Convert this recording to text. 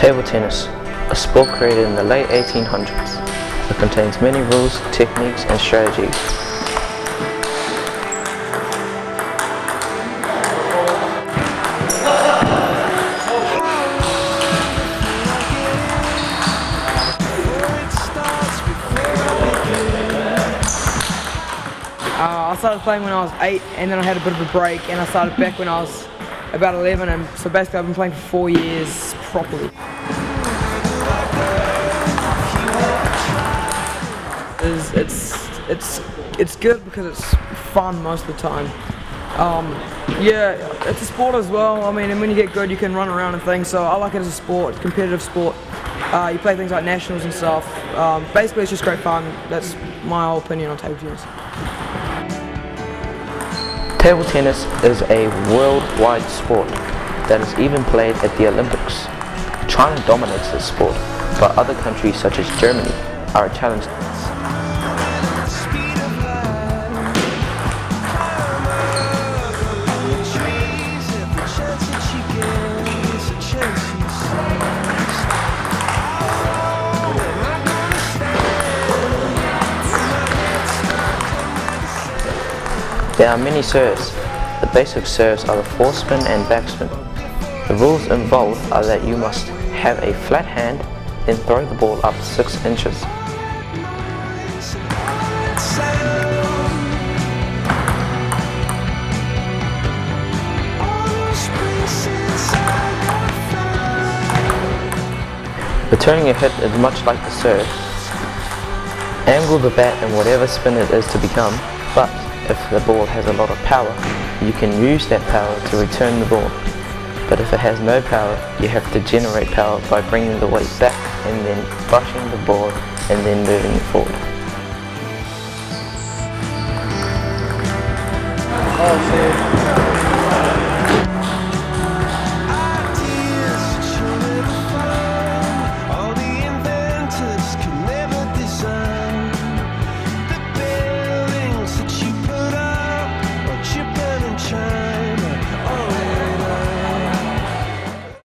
Table tennis, a sport created in the late 1800s. It contains many rules, techniques and strategies. Uh, I started playing when I was 8 and then I had a bit of a break and I started back when I was about 11 and so basically I've been playing for four years properly. It's, it's, it's, it's good because it's fun most of the time. Um, yeah, it's a sport as well. I mean, and when you get good, you can run around and things. So I like it as a sport, competitive sport. Uh, you play things like nationals and stuff. Um, basically, it's just great fun. That's my opinion on table tennis. Table tennis is a worldwide sport that is even played at the Olympics. China dominates this sport, but other countries such as Germany are a There are many serves. The basic serves are the forespin and backspin. The rules involved are that you must have a flat hand, then throw the ball up 6 inches. Returning a hit is much like the serve. Angle the bat in whatever spin it is to become, but if the ball has a lot of power, you can use that power to return the ball. But if it has no power, you have to generate power by bringing the weight back and then brushing the ball and then moving it forward.